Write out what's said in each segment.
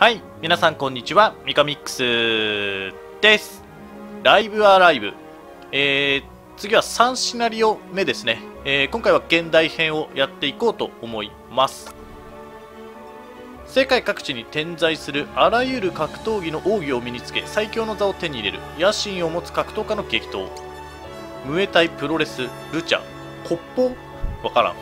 はい、皆さんこんにちは、ミカミックスです。ライブアライブ。えー、次は3シナリオ目ですね。えー今回は現代編をやっていこうと思います。世界各地に点在するあらゆる格闘技の奥義を身につけ最強の座を手に入れる野心を持つ格闘家の激闘ムエタイプロレスルチャ骨砲わからん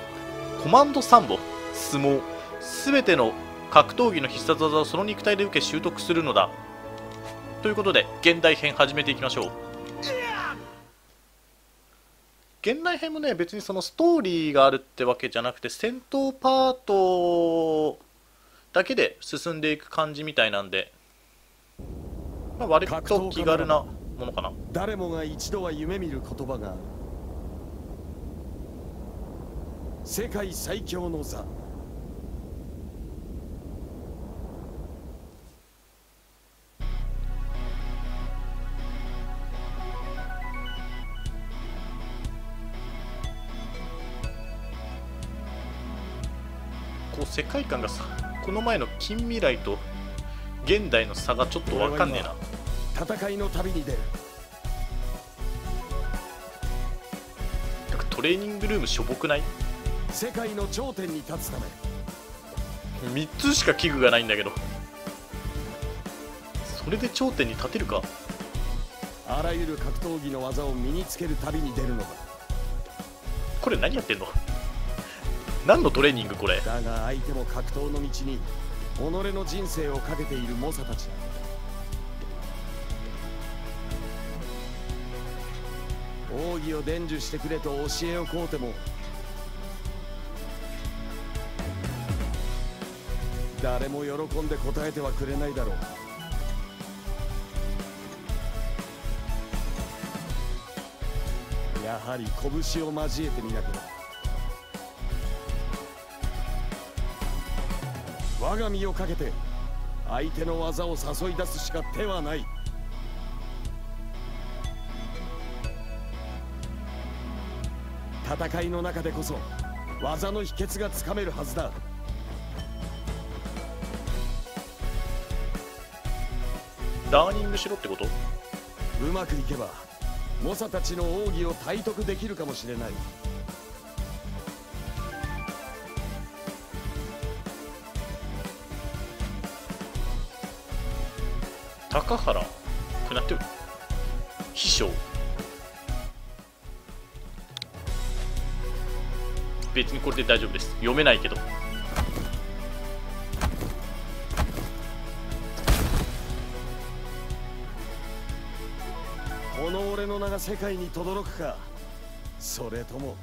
コマンドサンボ相撲すべての格闘技の必殺技をその肉体で受け習得するのだ。ということで現代編始めていきましょう。現代編もね別にそのストーリーがあるってわけじゃなくて戦闘パートだけで進んでいく感じみたいなんで、まあ、割と気軽なものかな。誰もが一度は夢見る言葉が世界最強の座。世界観がさこの前の近未来と現代の差がちょっとわかんねえな。戦いの旅に出る。なんかトレーニングルームしょぼくない？世界の頂点に立つため。3つしか器具がないんだけど。それで頂点に立てるか？あらゆる格闘技の技を身につける旅に出るのだ。これ何やってんの？何のトレーニングこれ？だが相手も格闘の道に己の人生をかけている猛者たちだ。奥義を伝授してくれと教えをこうても誰も喜んで答えてはくれないだろう。やはり拳を交えてみなければ。我が身をかけて相手の技を誘い出すしか手はない。戦いの中でこそ技の秘訣がつかめるはずだ。ラーニングしろってこと？うまくいけば猛者たちの奥義を体得できるかもしれない高原？これなってる。秘書。別にこれで大丈夫です。読めないけど。この俺の名が世界に轟くか？それとも。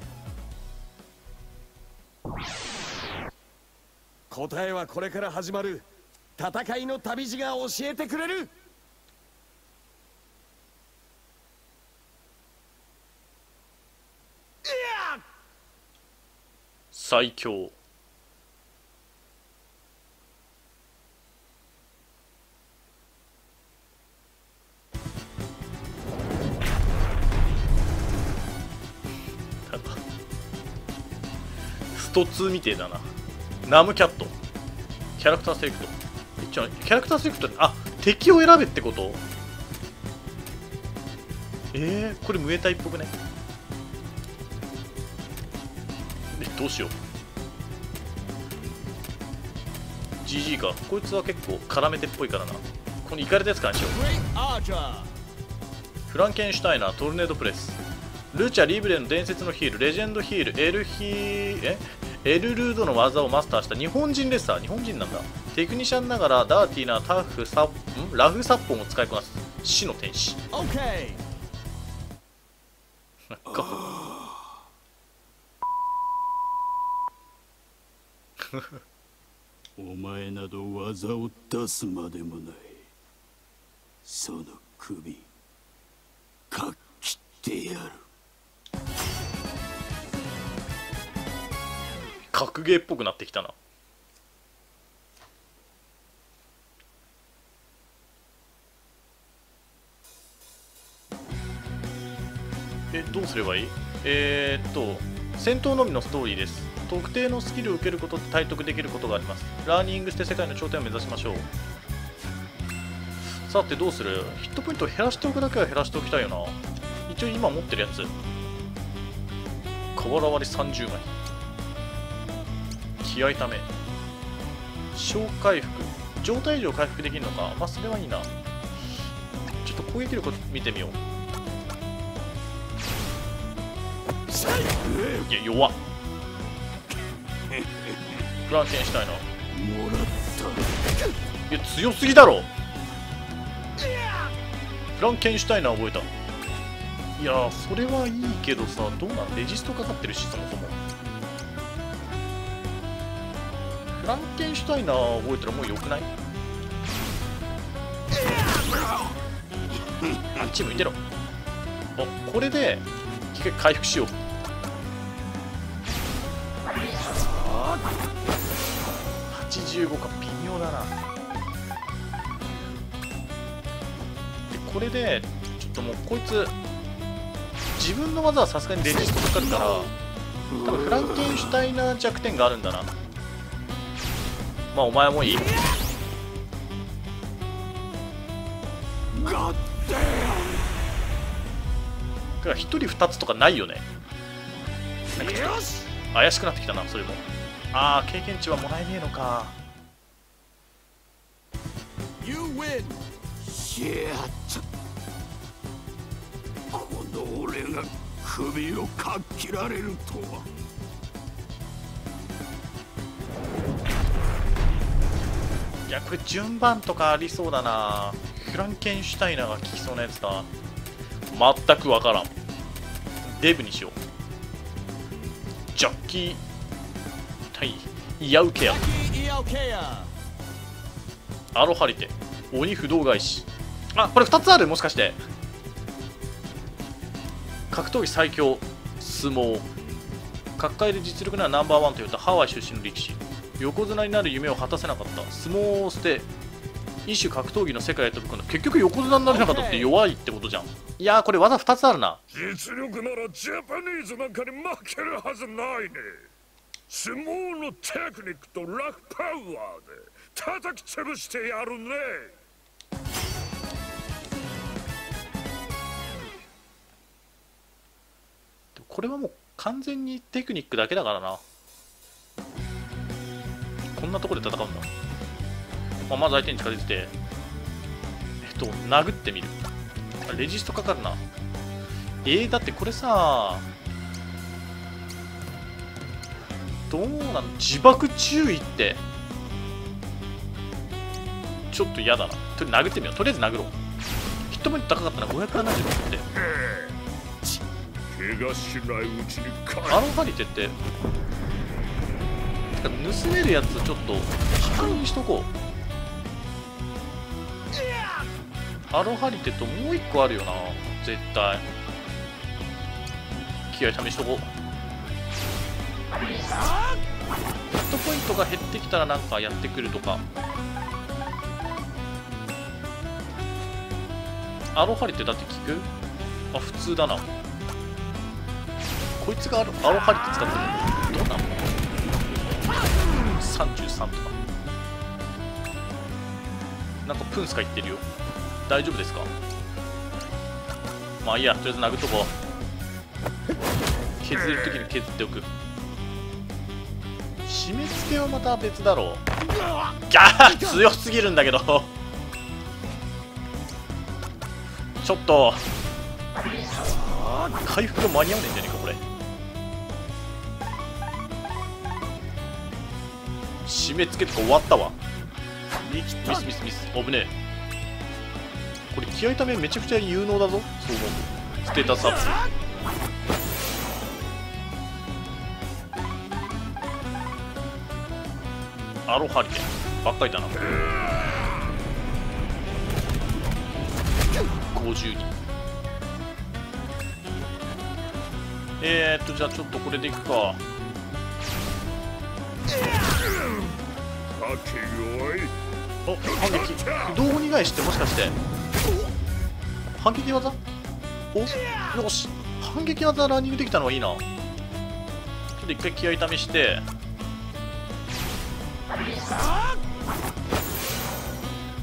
答えはこれから始まる。戦いの旅路が教えてくれる。最強。ただスト2みてえだな。ナムキャット。キャラクターセレクト。えちょキャラクターセレクトあ敵を選べってこと？えー、これムエタイっぽくねえどうしよう。GG か。こいつは結構絡めてっぽいからな。このイカれたやつからにしよう。フランケンシュタイナートルネードプレス。ルーチャリブレの伝説のヒールレジェンドヒールエルヒーえ？エルルードの技をマスターした日本人レスラー日本人なんだ。テクニシャンながらダーティーなタフサんラフサッポンを使いこなす死の天使。OK なんかお前など技を出すまでもない。その首かっ切ってやる格ゲーっぽくなってきたな。えどうすればいい？えー、っと戦闘のみのストーリーです。特定のスキルを受けることで体得できることがあります。ラーニングして世界の頂点を目指しましょう。さてどうする？ヒットポイントを減らしておくだけは減らしておきたいよな。一応今持ってるやつ。瓦割り30枚気合ため。小回復。状態以上回復できるのか。まあそれはいいな。ちょっと攻撃力見てみよう。いや弱っ。フランケンシュタイナいや強すぎだろ。フランケンシュタイナー覚えた。いやそれはいいけどさどうなん？レジストかかってるしそもそも。フランケンシュタイナー覚えたらもうよくない？あっち向いてろ。あこれで一回回復しよう。85か微妙だな。でこれでちょっともうこいつ自分の技はさすがにレジストかかるから多分フランケンシュタイナー弱点があるんだな。まあお前はもういい。ガッデだから1人2つとかないよね。なんかちょっと怪しくなってきたなそれも。ああ経験値はもらえねえのか。You win! この俺が首をかっ切られるとはやこれ順番とかありそうだな。フランケンシュタイナーが効きそうなやつだ。全くわからん。デブにしよう。ジャッキー対イヤウケア!アロハリテ。鬼不動返し。あこれ2つある？もしかして。格闘技最強。相撲。各界で実力ならナンバーワンといったハワイ出身の力士横綱になる夢を果たせなかった。相撲を捨て一種格闘技の世界へ飛び込んだ結局横綱になれなかったって弱いってことじゃん。いやーこれ技2つあるな。実力ならジャパニーズなんかに負けるはずないね。相撲のテクニックとラックパワーで叩き潰してやるね。これはもう完全にテクニックだけだからなこんなところで戦うんだ、まあ、まず相手に近づいてえっと殴ってみる。あレジストかかるな。えー、だってこれさどうなの自爆注意ってちょっと嫌だな。とりあえず殴ってみよう。とりあえず殴ろう。ヒットポイント高かったら576って。怪我しないうちに帰アロハリテっててか盗めるやつちょっと光にしとこう。アロハリテともう一個あるよな絶対。気合試しとこう。ヒットポイントが減ってきたらなんかやってくるとか。アロハリテだって聞く？あ普通だな。こいつがアロアロハリって使ってるの？どうなの ?33 とか。なんかプンスカ言ってるよ。大丈夫ですか？まあいいや。とりあえず殴っとこう。削るときに削っておく。締め付けはまた別だろう。ギャー！強すぎるんだけど。ちょっと。回復が間に合わねえんじゃね。えか締め付けとか終わったわ。ミスミスミス危ねえ。これ気合ためめちゃくちゃ有能だぞそう思うステータスアップアロハリケン。ばっかりだな。52えー、っとじゃあちょっとこれでいくか。お反撃。不動鬼返しってもしかして。反撃技？およし。反撃技ランニングできたのはいいな。ちょっと一回気合試して。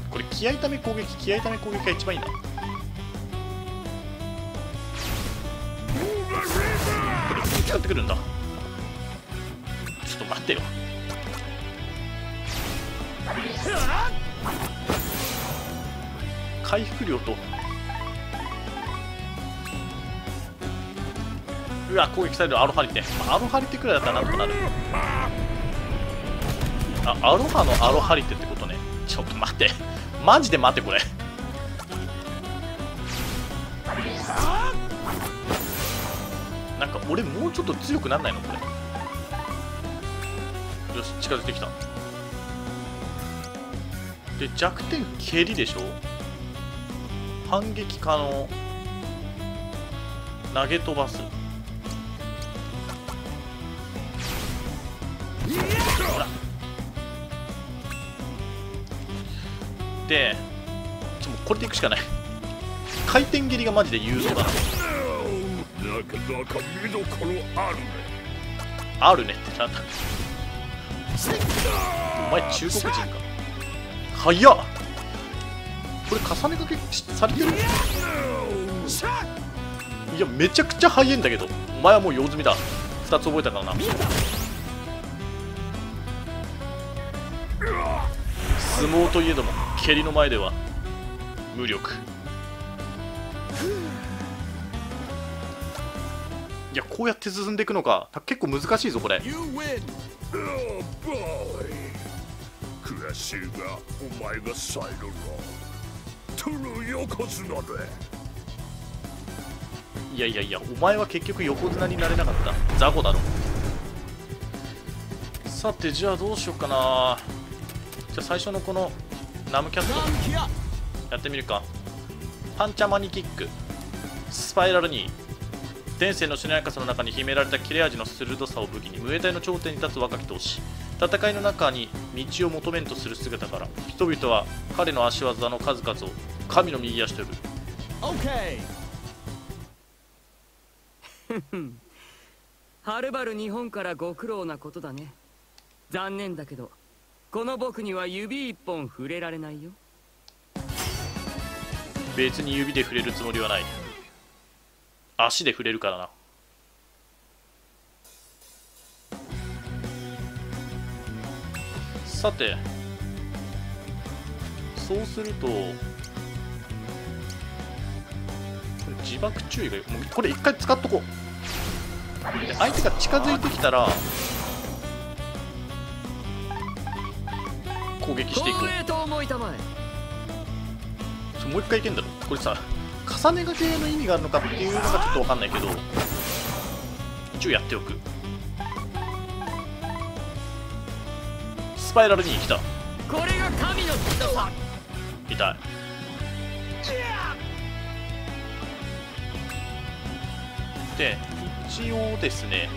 これ気合ため攻撃気合ため攻撃が一番いいな。これ使ってくるんだちょっと待ってよ回復量と。うわ攻撃されるアロハリテ、まあ、アロハリテくらいだったらなんとかなる。あアロハのアロハリテってことね。ちょっと待って。マジで待ってこれ。なんか俺もうちょっと強くなんないのこれ。よし近づいてきた。で弱点蹴りでしょ？反撃可能。投げ飛ばす。ほら。でちょもこれでいくしかない。回転蹴りがマジで有効だな。なかなか見どころあるねあるねってなんだお前中国人か。早っ。これ重ねかけされてる？いやめちゃくちゃ早いんだけど。お前はもう用済みだ。2つ覚えたからな。相撲といえども蹴りの前では無力。いやこうやって進んでいくのか結構難しいぞこれ。しいがお前がサイドロトゥル横綱でいやいやいやお前は結局横綱になれなかった。雑魚だろ。さてじゃあどうしようかな。じゃあ最初のこのナムキャット。やってみるか。パンチャマニキック。スパイラル2天性のしなやかさの中に秘められた切れ味の鋭さを武器にムエタイの頂点に立つ若き闘士。戦いの中に道を求めんとする姿から人々は彼の足技の数々を神の右足と呼ぶ。Okay! はるばる日本からご苦労なことだね。残念だけどこの僕には指一本触れられないよ。別に指で触れるつもりはない。足で触れるからなさてそうするとこれ自爆注意がもうこれ一回使っとこう。で相手が近づいてきたら攻撃していく。もう一回いけんだろ。これさ重ねがけの意味があるのかっていうのがちょっと分かんないけど一応やっておくスパイラルに来た。これが神の痛い。で一応ですね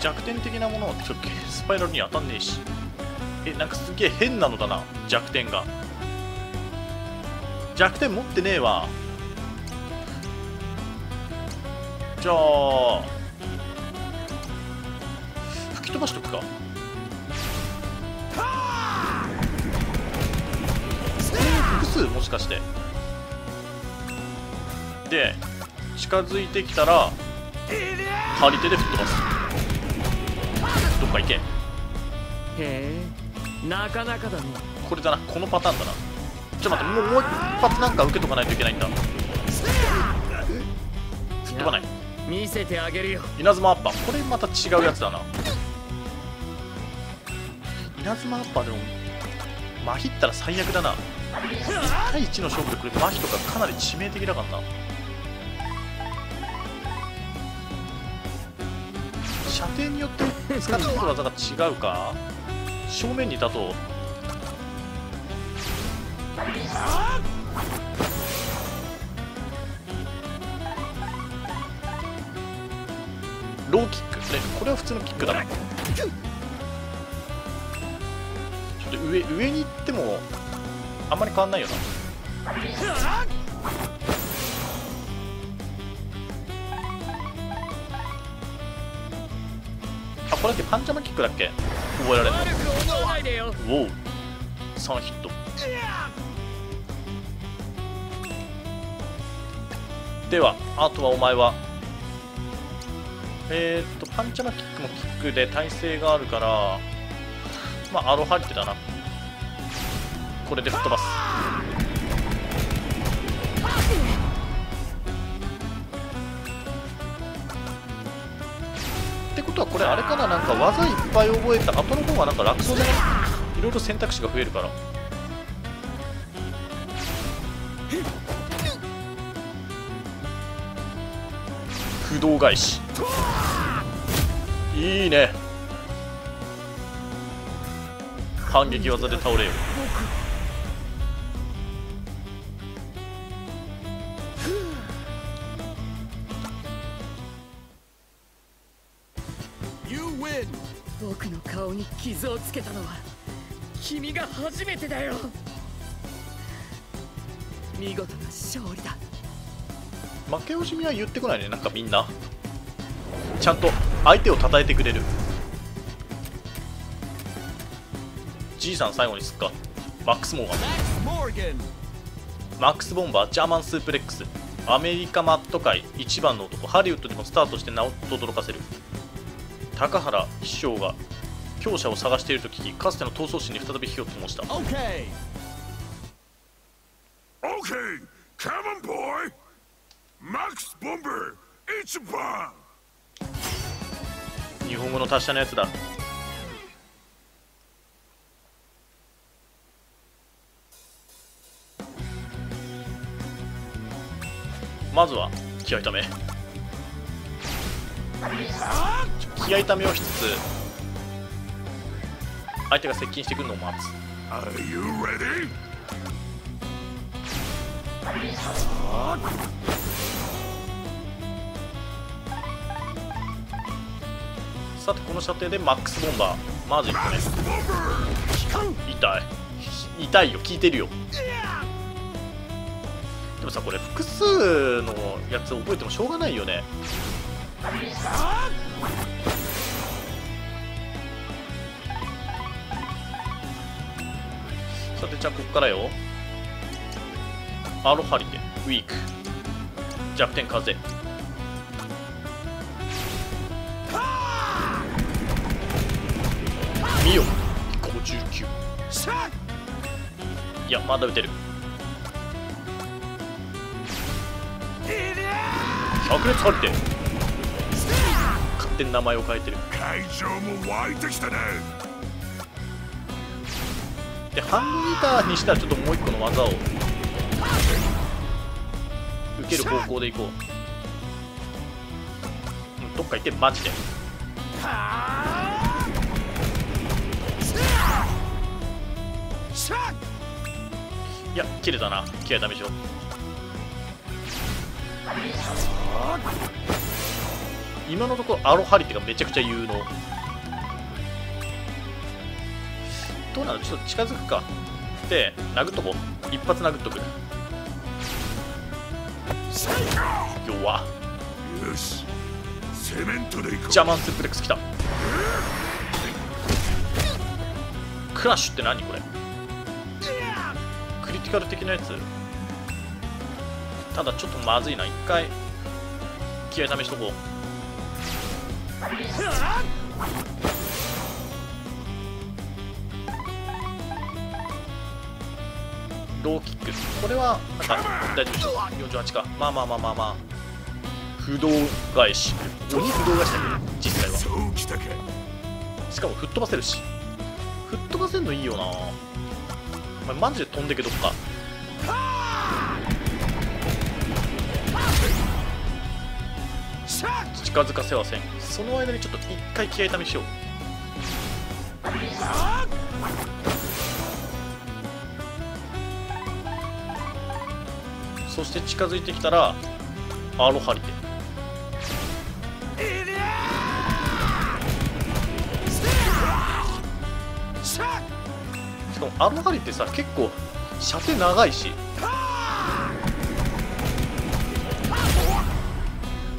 弱点的なものはちょっと スパイラルに当たんねえし。えなんかすげえ変なのだな弱点が。弱点持ってねえわ。じゃあ吹き飛ばしとくか複数もしかして。で近づいてきたら張り手で吹っ飛ばす。どっか行け。へえ。なかなかだね。これだな。このパターンだな。ちょっと待ってもうもう一発なんか受けとかないといけないんだ。吹っ飛ばない。見せてあげるよ。稲妻アッパー。これまた違うやつだな。稲妻アッパーでも麻痺ったら最悪だな。1対1の勝負でこれ麻痺とかかなり致命的だからな。射程によって使ってくる技が違うか？正面に立と。ローキック。ねこれは普通のキックだな。ちょっと上上に行ってもあんまり変わんないよな。あこれだっけパンチャマキックだっけ？覚えられないおお3ヒット。ではあとはお前は。えー、っとパンチャマキックもキックで耐性があるからまあアロハリテだなこれで吹っ飛ばす。ってことはこれあれかな？なんか技いっぱい覚えた後の方がなんか楽そうじゃないろいろ選択肢が増えるから。不動返し。いいね。反撃技で倒れよ。つけたのは君が初めてだよ。見事な勝利だ。負け惜しみは言ってこないねなんかみんな。ちゃんと相手を称えてくれる。じいさん最後にすっか。マックス・モーガン。マックス・ボンバージャーマンスープレックス。アメリカマット界一番の男ハリウッドでもスタートして名を轟かせる。高原秘書が強者を探していると聞きかつての闘争心に再び火を灯した Okay. Okay, come on, boy. Max Bomber, 一番日本語の達者なやつだまずは気合いため気合いためをしつつ相手が接近してくるのを待つ?さてこの射程でマックスボンバー。まず1個目 Bomber! 痛い。痛いよ。効いてるよ。でもさこれ複数のやつ覚えてもしょうがないよねさてじゃあここからよ。アロハリテウィーク弱点風。見よ。59いやまだ打てる。炸裂ハリテ勝手に名前を変えてる。会場も湧いてきたね。でハンドギターにしたらちょっともう一個の技を受ける方向でいこう、うん、どっか行ってマジで。いや切れたな。気合ダメでしょ今のところアロハリテがめちゃくちゃ有能。うなのちょっと近づくか。で殴っとこう。一発殴っとく。弱。よしセメントでジャマンスープレックスきた。クラッシュって何これ？クリティカル的なやつ？ただちょっとまずいな。一回気合試しとこう。ローキックこれはなんか大丈夫でしょ48か。まあまあまあまあまあ。不動返し。鬼不動返しだけど実際は。しかも吹っ飛ばせるし。吹っ飛ばせるのいいよな。お前マジで飛んでけどっか。近づかせはせん。その間にちょっと一回気合試しようそして近づいてきたらアロハリテ。しかもアロハリってさ結構射程長いし。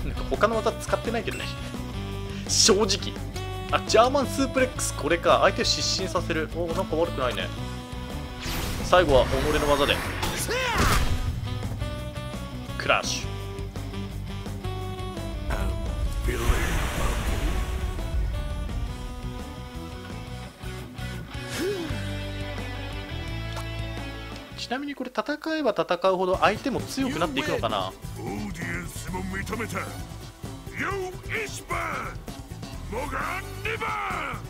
なんか他の技使ってないけどね。正直。あジャーマンスープレックスこれか。相手を失神させる。おおなんか悪くないね。最後は己の技で。クラッシュちなみにこれ戦えば戦うほど相手も強くなっていくのかなオーディエンスも認めたモガン2番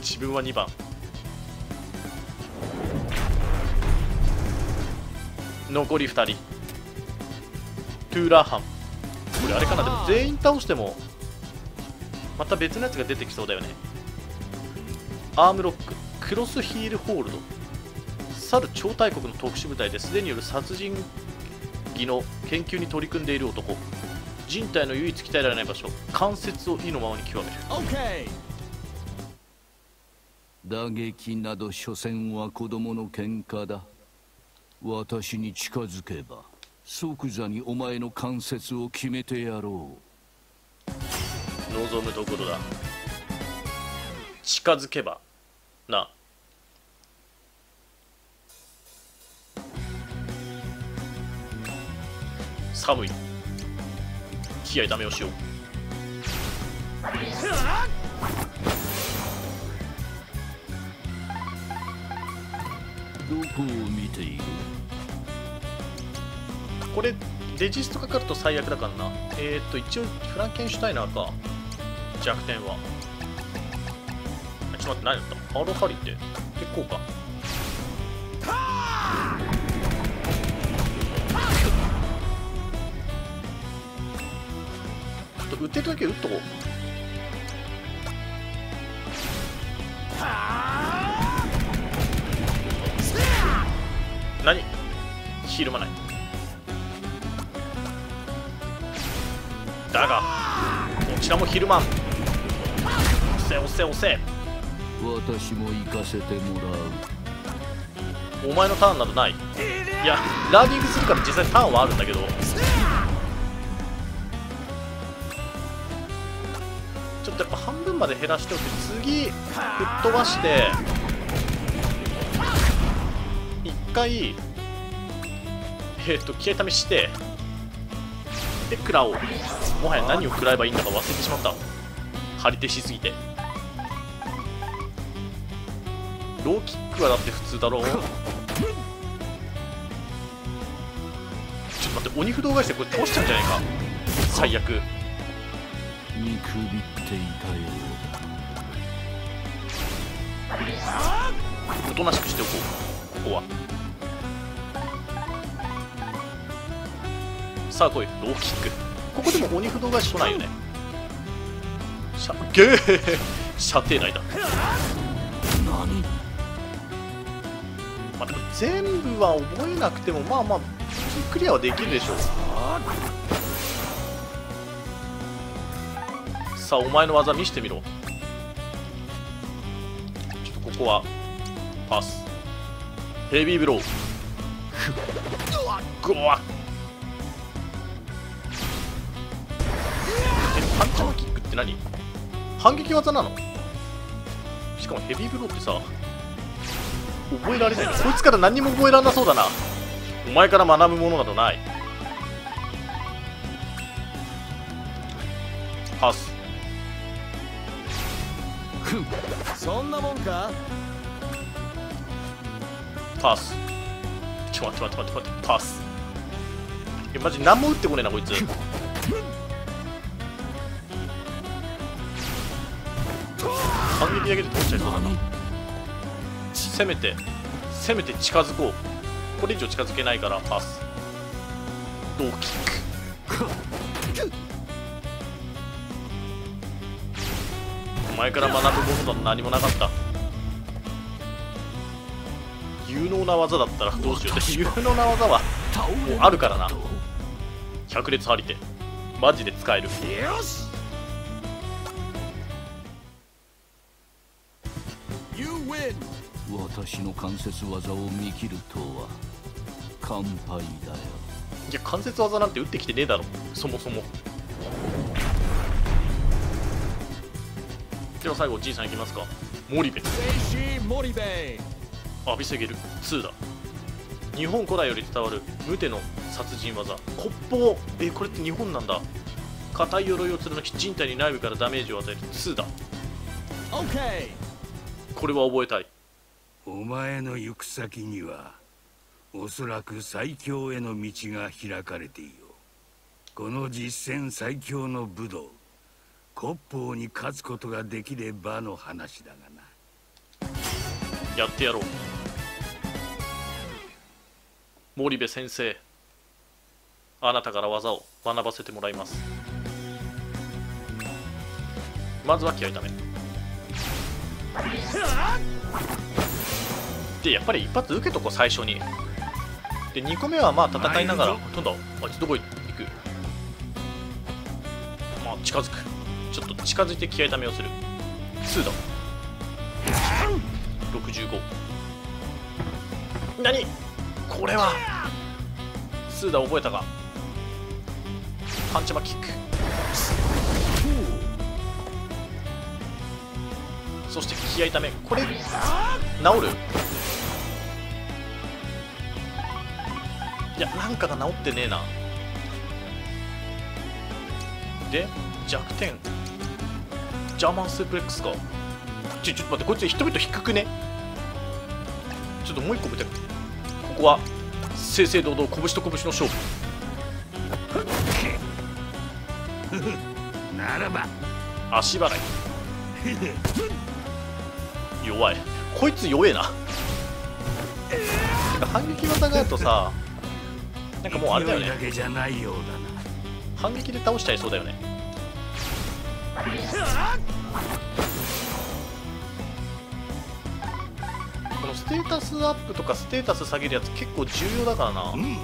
自分は2番残り2人トゥーラーハンこれあれかな？でも全員倒してもまた別のやつが出てきそうだよね。アームロック。クロスヒールホールド。去る超大国の特殊部隊です。でによる殺人技の研究に取り組んでいる男。人体の唯一鍛えられない場所。関節を意のままに極める。OK 打撃など所詮は子供の喧嘩だ。私に近づけば即座にお前の関節を決めてやろ望むところだ。近づけばな。寒い。気合ダメをしようう。どこを見ている？これレジストかかると最悪だからな。えー、っと一応フランケンシュタイナーか。弱点は。ちょっと待って何だった？ハロハリって結構か。ちょっと打てるだけ打っとこう。何？ひるまない。だがこちらもヒルマン。押せ押せ押せ。私も行かせてもらう。お前のターンなどない。いやラーニングするから実際ターンはあるんだけど。ちょっとやっぱ半分まで減らしておいて次吹っ飛ばして一回えっ、と気合試ししてで食らおうもはや何を食らえばいいんだか忘れてしまった。張り手しすぎて。ローキックはだって普通だろう。ちょっと待って鬼不動返してこれ倒しちゃうんじゃないか。最悪。見くびっていたよおとなしくしておこう。ここは。さあ来い。ローキック。ここでも鬼不動返し来ないよね。しゃゲー。射程内だ。何？まあ全部は覚えなくてもまあまあクリアはできるでしょう。さあお前の技見せてみろ。ちょっとここはパス。ヘビーブロー。グワッ何？反撃技なの？しかもヘビーブローってさ。覚えられない。のこいつから何にも覚えられなそうだな。お前から学ぶものなどない。パス。そんなもんか？パス。ちょ待って待って待って待って。パス。いやマジ何も打ってこねえなこいつ反撃だけで取っちゃいそうだな。せめてせめて近づこう。これ以上近づけないからパス。ローキックお前から学ぶものなど何もなかった。有能な技だったらどうしよう有能な技はもうあるからな。百列張り手マジで使える。よし私の関節技を見切るとは。乾杯だよ。いや関節技なんて打ってきてねえだろ。そもそも。では最後じいさんいきますか。モリベ浴びせげる2だ。日本古代より伝わる無手の殺人技。骨砲えこれって日本なんだ。硬い鎧を貫き人体に内部からダメージを与える。2だ。OK これは覚えたいお前の行く先にはおそらく最強への道が開かれていよう。この実戦最強の武道骨法に勝つことができればの話だがな。やってやろう。森部先生あなたから技を学ばせてもらいます。まずは気合いため。でやっぱり一発受けとこう最初に。で2個目はまあ戦いながら参飛んだあいつどこ行く？まあ近づく。ちょっと近づいて気合いためをする。2だ。65何？これは。スーダ覚えたか。パンチマキック。そして気合いため。これ治る？いやなんかが治ってねえな。で弱点。ジャーマンスープレックスか。ちょちょっと待ってこいつ人々低くね？ちょっともう一個見て。ここは正々堂々拳と拳の勝負。ならば。足払い。弱い。こいつ弱えな。反撃技があるとさなんかもうあれだよねけじゃないようだな。反撃で倒しちゃいそうだよね。このステータスアップとかステータス下げるやつ結構重要だからな。うん。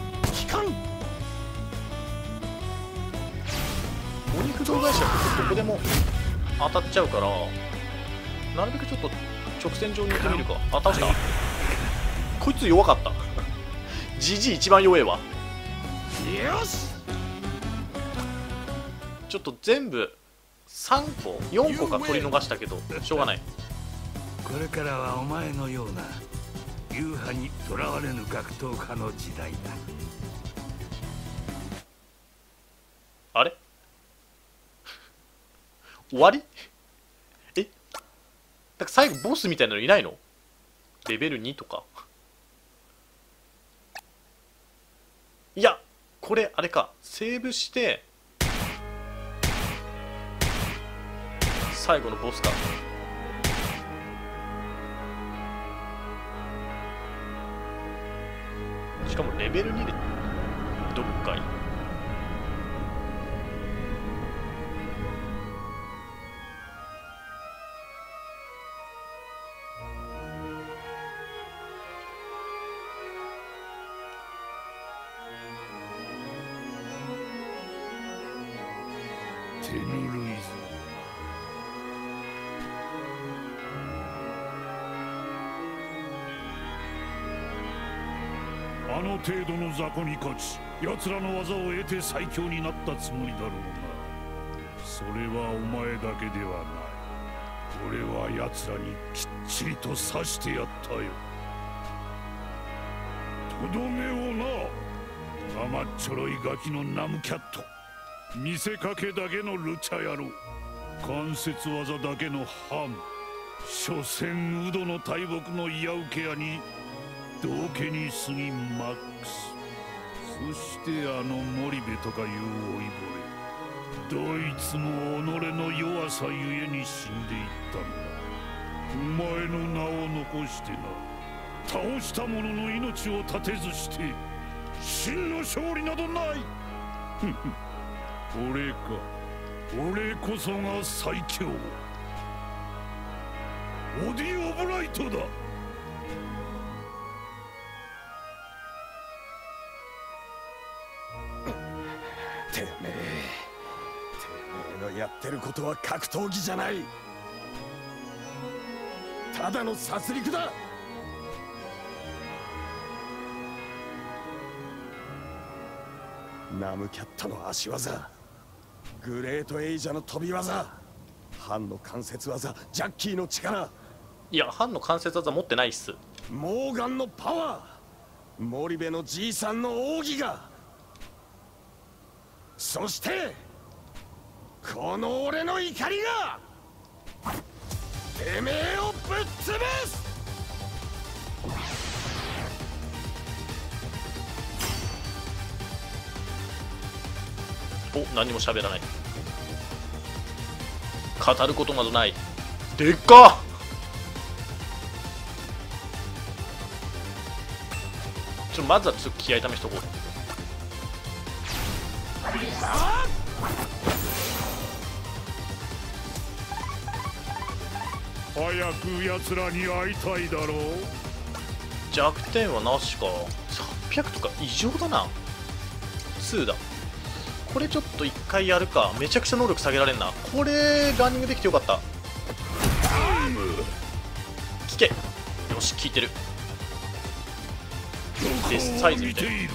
お肉動返しはどこでも当たっちゃうからなるべくちょっと直線上に行ってみるか。あ倒した。こいつ弱かった。ジジイ一番弱えわよし。ちょっと全部3個4個か取り逃したけどしょうがない。これからはお前のような流派にとらわれぬ格闘家の時代だ。あれ？終わり？え？なんか最後ボスみたいなのいないの？レベル2とか。いやこれあれかセーブして最後のボスか。しかもレベル2でどっか行っ程度の雑魚に勝ち奴らの技を得て最強になったつもりだろうなそれはお前だけではない。俺は奴らにきっちりと刺してやったよ。とどめをな甘っちょろいガキのナムキャット見せかけだけのルチャ野郎関節技だけのハン所詮ウドの大木の矢受け屋に道家に過ぎマックスそしてあの森部とかいう老いぼれどいつも己の弱さゆえに死んでいったんだお前の名を残してな倒した者の命を絶てずして真の勝利などない俺か俺こそが最強オディ・オブライトだてめえてめえのやってることは格闘技じゃない。ただの殺戮だ。ナムキャットの足技。グレートエイジャの飛び技。ハンの関節技。ジャッキーの力。いやハンの関節技持ってないっす。モーガンのパワ森部のじいさんの奥義がそしてこの俺の怒りがてめえをぶっ潰す!お何も喋らない。語ることなどない。でっか!ちょまずはちょっと気合い試しとこう早く奴らに会いたいだろう。弱点はなしか。300とか異常だな。2だ。これちょっと1回やるか。めちゃくちゃ能力下げられんな。これランニングできてよかった。聞け。よし聞いてる。でサイズみたい見ている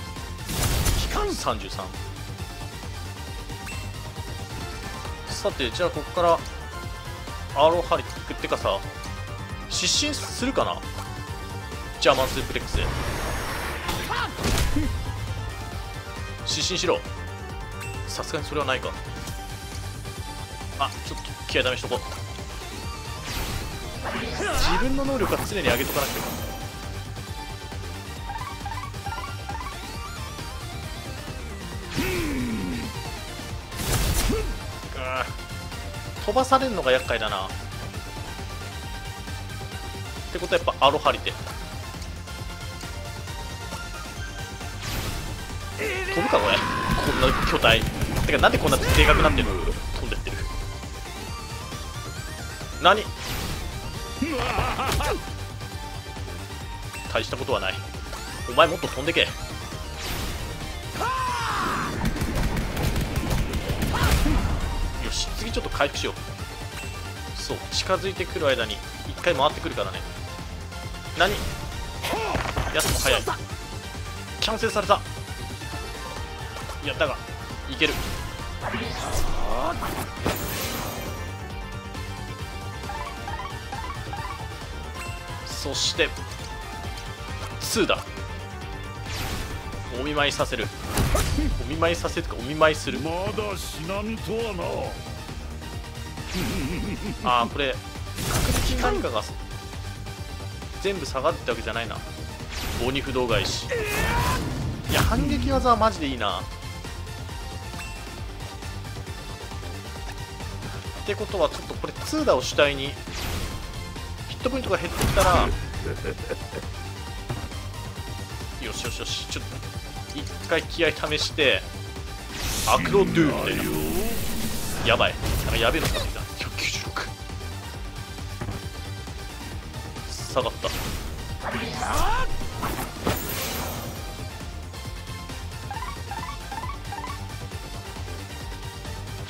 期間33さてじゃあここからアロハリックってかさ失神するかな？ジャーマンスープレックス失神しろ。さすがにそれはないか。あちょっと気合試しとこう。自分の能力は常に上げとかなくてあ飛ばされるのが厄介だな。ってことはやっぱアロハリテ。飛ぶかこれ？こんな巨体てかなんでこんなでかくなってる飛んでってる。何？大したことはない。お前もっと飛んでけ。ちょっと回復しよう。そう近づいてくる間に一回回ってくるからね。何？やつも早い。キャンセルされた。いやだがいける。そして2だ。お見舞いさせる。お見舞いさせるかお見舞いする。まだ死なぬとはな。ああこれ確実に何かが全部下がってたわけじゃないな。鬼不動返し。いや反撃技はマジでいいな。ってことはちょっとこれ2打を主体にヒットポイントが減ってきたら よしよしよしちょっと一回気合試してアクロドゥみたいな。やばいなんかやべえの使ってきた196下がった。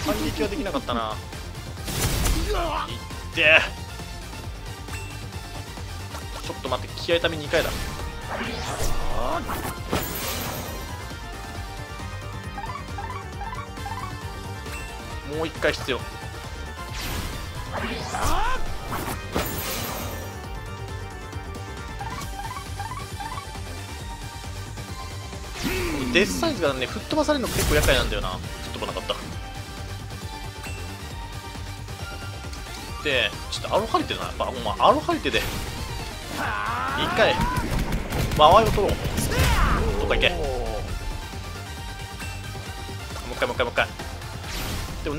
反撃はできなかったな。いっ。てえちょっと待って気合ため2回だもう1回必要。デスサイズがね吹っ飛ばされるの結構厄介なんだよな。吹っ飛ばなかった。でちょっとアロハリテだな。やっぱ、まあ、アロハリテで。一回間合いを取ろう。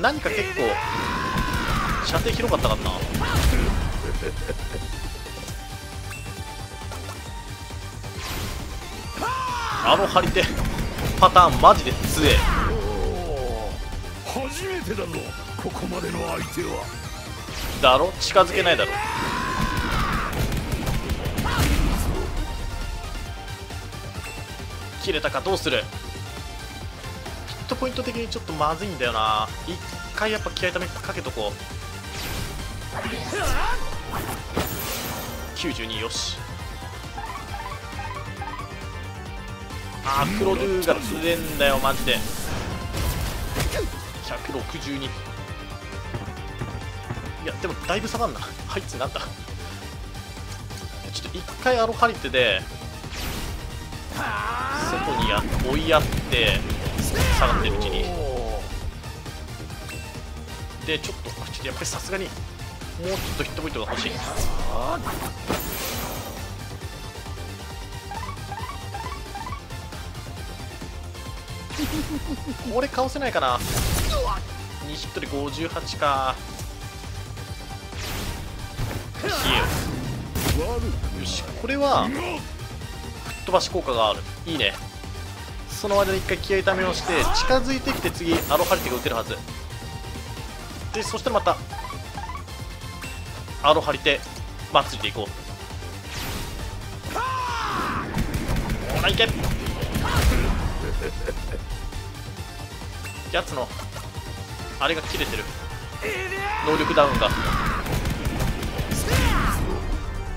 何か結構射程広かったからな。あの張り手パターンマジで強え初めてだぞここまでの相手は。だろ？近づけないだろ。切れたか？どうする？トポイント的にちょっとまずいんだよな。一回やっぱ気合ためかけとこう。92よし。あークロドゥが強えんだよマジで。162いやでもだいぶ下がんな。はいつなんだ。ちょっと一回アロハリテで後にや追いやって。下がってるうちに。でちょっとちょっとやっぱりさすがにもうちょっとヒットポイントが欲しい。これ倒せないかな。2ヒットで58か。よしこれは吹っ飛ばし効果がある。いいねその間に一回気合痛めをして近づいてきて次アロハリテが打てるはず。でそしたらまたアロハリテ祭りでいこう。ほらいけ。やつのあれが切れてる。能力ダウンが。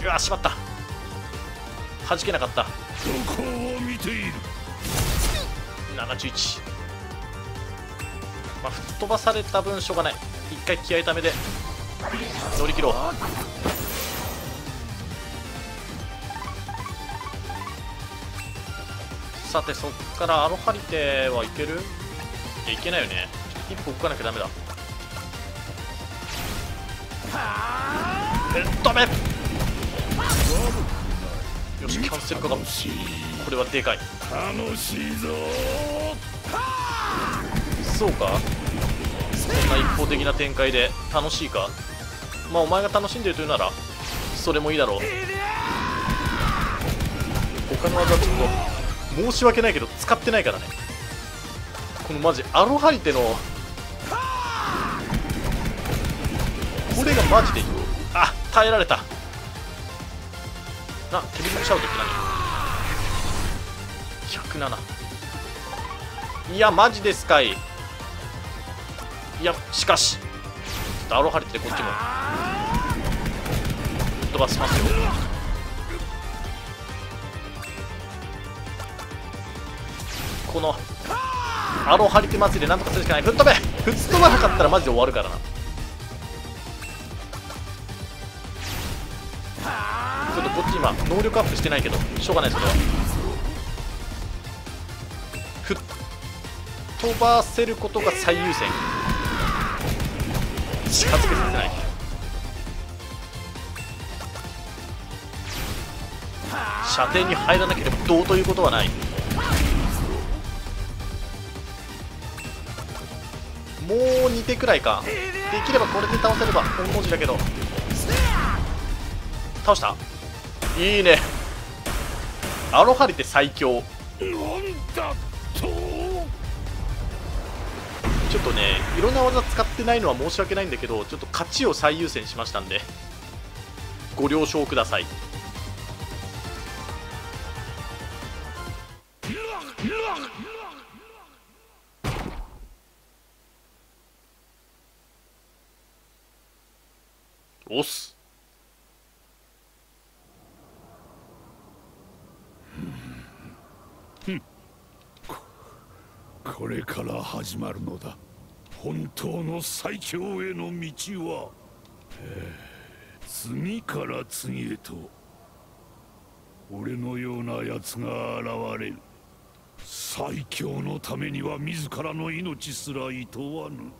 うわしまった。弾けなかった。どこを見ている71まあ吹っ飛ばされた分しょうがない一回気合いためで乗り切ろうさてそっからアロハリテはいけるいやいけないよね一歩動かなきゃダメだえっダメよしキャンセルかかるこれはでかい。楽しいぞそうか。そんな一方的な展開で楽しいか。まあお前が楽しんでるというならそれもいいだろう。他の技ちょっと申し訳ないけど使ってないからね。このマジアロハリテのこれがマジでいい。あ耐えられた。なテレビシャウトって何107いやマジですかい。いやしかしちょっとアロハリテこっちも。飛ばしますよ。このアロハリテ祭りでなんとかするしかない。吹っ飛べ。吹っ飛ばなかったらマジで終わるからな。ちょっとこっち今能力アップしてないけどしょうがないそれは。飛ばせることが最優先。近づけさせない。射程に入らなければどうということはない。もう2手くらいか。できればこれで倒せれば本文字だけど。倒した。いいね。アロハリテ最強。なんだとちょっとねいろんな技使ってないのは申し訳ないんだけどちょっと勝ちを最優先しましたんでご了承ください。押す。これから始まるのだ。本当の最強への道は、えー次から次へと俺のような奴が現れる。最強のためには自らの命すらいとわぬ。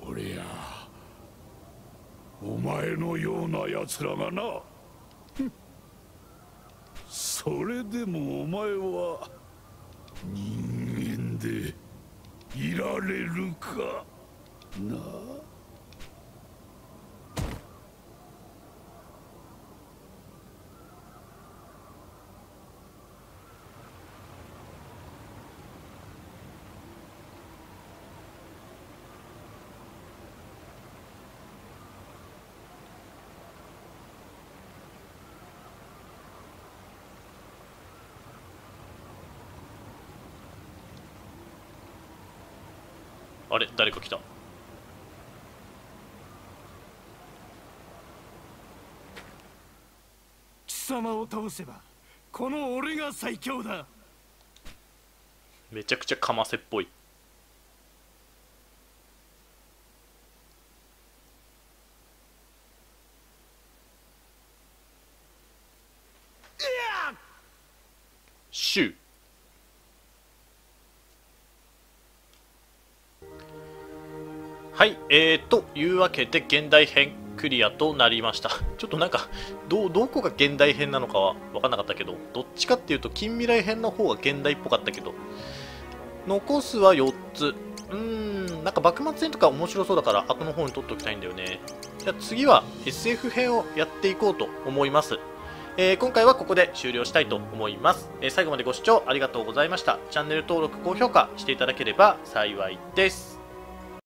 俺やお前のような奴らがな。それでもお前は人間。でいられるか。なあ。あれ誰か来た。貴様を倒せばこの俺が最強だ。めちゃくちゃかませっぽいシューはい、えー、というわけで現代編クリアとなりました。ちょっとなんか、ど、どこが現代編なのかは分かんなかったけど、どっちかっていうと近未来編の方が現代っぽかったけど、残すは4つ。うーん、なんか幕末編とか面白そうだから後の方に取っておきたいんだよね。じゃあ次は SF 編をやっていこうと思います。えー今回はここで終了したいと思います、えー最後までご視聴ありがとうございました。チャンネル登録、高評価していただければ幸いです。